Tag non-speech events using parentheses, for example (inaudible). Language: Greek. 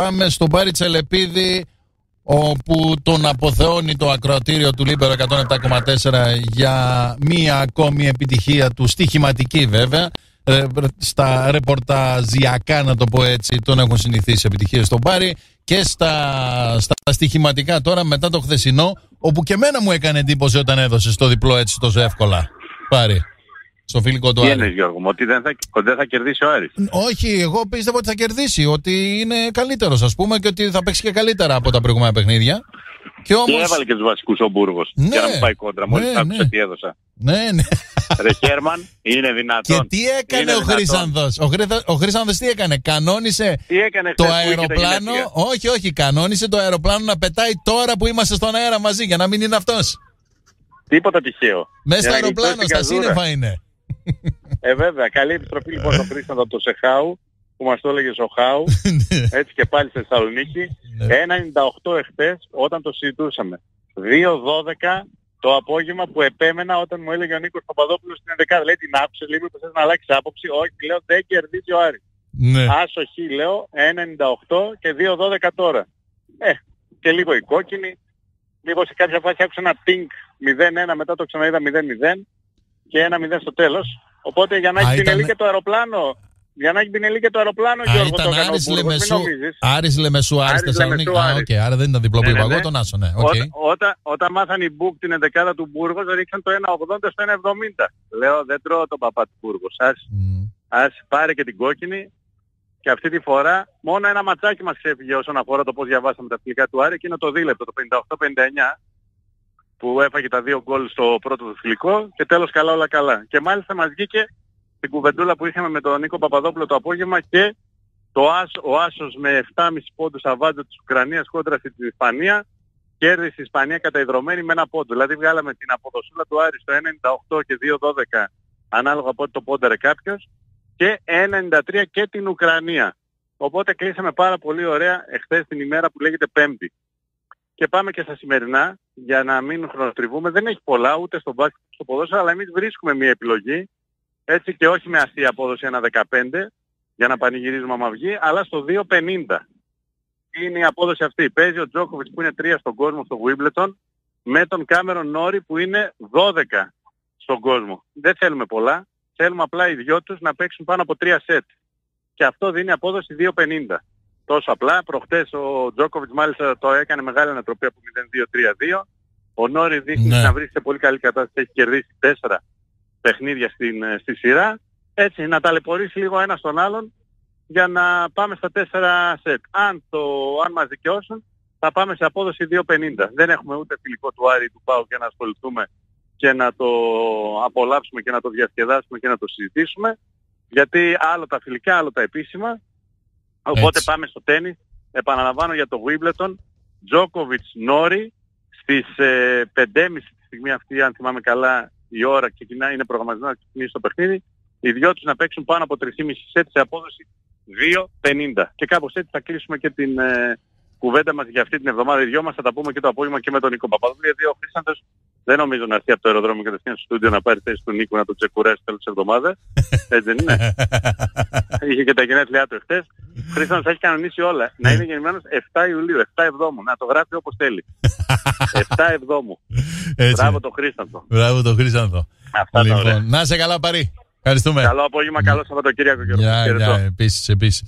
πάμε στον Πάρη Τσελεπίδη όπου τον αποθεώνει το ακροατήριο του Λίμπερο 107,4 για μία ακόμη επιτυχία του, στοιχηματική βέβαια. Ε, στα ρεπορταζιακά, να το πω έτσι, τον έχουν συνηθίσει επιτυχίες στον Πάρη και στα, στα στοιχηματικά τώρα μετά το χθεσινό, όπου και μένα μου έκανε εντύπωση όταν έδωσε το διπλό έτσι τόσο εύκολα. Πάρη στο φιλικό του Τι Άρη. είναι Γιώργο μου, ότι δεν θα, δεν θα κερδίσει ο Άρης; Όχι, εγώ πίστευα ότι θα κερδίσει, ότι είναι καλύτερος, ας πούμε, και ότι θα παίξει και καλύτερα από τα προηγούμενα παιχνίδια. Και Και όμως... έβαλε και τους βασικούς ο Μπούργος Ναι. για να μην πάει κόντρα. Μόλις Ναι, άκουσα ναι. τι έδωσα. Ναι, ναι. Ρε Χέρμαν, είναι Και δυνατόν. τι έκανε Είναι ο δυνατόν. Χρήσανδος. Ο, Χρήσα- ο Χρήσανδος τι έκανε; Κανόνισε Τι έκανε το χθες που είχε τα αεροπλάνο. γενέθλια. Όχι, όχι. Κανόνισε το αεροπλάνο να πετάει τώρα που είμαστε στον αέρα μαζί για να μην είναι αυτός. Τίποτα τυχαίο. Μέσα στο Για να αεροπλάνο, γλιτώσει στα την καζούρα. σύννεφα είναι. Ε, βέβαια. Καλή επιστροφή λοιπόν στο Χρήσταντα από το Σεχάου που μας το έλεγε ο Χάου. (laughs) έτσι και πάλι στη Θεσσαλονίκη. Ναι. 1,98 εχθές όταν το συζητούσαμε. 2,12 το απόγευμα που επέμενα όταν μου έλεγε ο Νίκος Παπαδόπουλος στην 11. Λέει την άκουσε λίγο που θες να αλλάξεις άποψη. Όχι, λέω δεν κερδίζει ο Άρης. ναι. Άσο χ λέω 1,98 και 2,12 τώρα. Ε, και λίγο η κόκκινη. Λίγο σε κάποια φάση άκουσα ένα πινκ 0-1 μετά το ξαναείδα 0-0 και 1-0 στο τέλος. Οπότε για να Α, έχει την ήταν- ελί και το αεροπλάνο, για να έχει την ελί και το αεροπλάνο, Α, Γιώργο, το ήταν έκανε ο Άρης Μπούργος, μην Λεμεσού. νομίζεις. Άρης Λεμεσού, Άρης Άρης Θεσσαλονίκη. Λεμεσού, Α, Άρης. οκ, άρα δεν ήταν διπλό που Ναι, είπα ναι, εγώ, ναι. τον Άσο, ναι. οκ. Όταν, όταν, όταν μάθανε οι Μπουκ την 11 του Μπούργος, ρίξαν το 1,80 στο 1,70. Λέω, δεν τρώω τον παπά του Μπούργος. Ας, Μμ. ας πάρε και την κόκκινη. Και αυτή τη φορά μόνο ένα ματσάκι μας ξέφυγε όσον αφορά το πώς διαβάσαμε τα φιλικά του Άρη και είναι το δίλεπτο, το 58-59 που έφαγε τα δύο γκολ στο πρώτο του φιλικό και τέλος καλά όλα καλά. Και μάλιστα μας βγήκε την κουβεντούλα που είχαμε με τον Νίκο Παπαδόπουλο το απόγευμα και το Άσ, ο Άσος με 7,5 πόντους αβάντζο της Ουκρανίας κόντρα στην Ισπανία κέρδισε η Ισπανία καταϊδρωμένη με ένα πόντο. Δηλαδή βγάλαμε την αποδοσούλα του Άρη στο 1,98 και 2,12 ανάλογα από ό,τι το πόνταρε κάποιος και 1,93 και την Ουκρανία. Οπότε κλείσαμε πάρα πολύ ωραία εχθές την ημέρα που λέγεται Πέμπτη. Και πάμε και στα σημερινά για να μην χρονοτριβούμε. Δεν έχει πολλά ούτε στο μπάσκετ ούτε στο ποδόσφαιρο, αλλά εμείς βρίσκουμε μια επιλογή έτσι και όχι με αστεία απόδοση 1,15 για να πανηγυρίζουμε άμα βγει, αλλά στο 2,50. Είναι η απόδοση αυτή; Παίζει ο Τζόκοβιτς που είναι 3 στον κόσμο στο Wimbledon με τον Κάμερον Νόρι που είναι 12 στον κόσμο. Δεν θέλουμε πολλά. Θέλουμε απλά οι δυο τους να παίξουν πάνω από 3 σετ. Και αυτό δίνει απόδοση 2,50. Τόσο απλά. Προχτές ο Τζόκοβιτς μάλιστα το έκανε μεγάλη ανατροπή από 0-2-3-2. Ο Νόρι δείχνει Ναι. να βρίσκεται σε πολύ καλή κατάσταση. Έχει κερδίσει 4 παιχνίδια στην, ε, στη σειρά. Έτσι, να ταλαιπωρήσει λίγο ένα στον άλλον για να πάμε στα 4 σετ. Αν, το, αν μας δικαιώσουν θα πάμε σε απόδοση 2,50. Δεν έχουμε ούτε φιλικό του Άρη του Πάου για να ασχοληθούμε και να το απολαύσουμε και να το διασκεδάσουμε και να το συζητήσουμε. Γιατί άλλο τα φιλικά, άλλο τα επίσημα. Οπότε Έτσι. πάμε στο τέννις. Επαναλαμβάνω για το Wimbledon. Djokovic Νόρι στις ε, 5.30 τη στιγμή αυτή, αν θυμάμαι καλά, η ώρα ξεκινά, είναι προγραμματισμένο να ξεκινήσει το παιχνίδι. Οι δυο τους να παίξουν πάνω από 3,5 σετ σε απόδοση 2,50. Και κάπως έτσι θα κλείσουμε και την ε, κουβέντα μας για αυτή την εβδομάδα. Οι δυο μας θα τα πούμε και το απόγευμα και με τον Νίκο Παπαδόπουλο. Γιατί ο Χρήσταντος δεν νομίζω να έρθει από το αεροδρόμιο κατευθείαν στο στούντιο να πάρει θέση του Νίκου να τον τσεκουράσει τέλος της εβδομάδας. Έτσι δεν είναι. (laughs) Είχε και τα γενέθλιά του εχθές. Χρήστος θα έχει κανονίσει όλα. Να είναι γεννημένος 7 Ιουλίου, 7 Εβδόμου. Να το γράφει όπως θέλει. (laughs) 7 Εβδόμου. Έτσι. Μπράβο το Χρήσταντο. Μπράβο τον Χρήσανθο. Αυτά τα ωραία. Λοιπόν, να σε καλά, Παρή. Ευχαριστούμε. Καλό απόγευμα, καλό Σαββατοκύριακο και Γεια, χαιρετώ. γεια, επίσης, επίσης.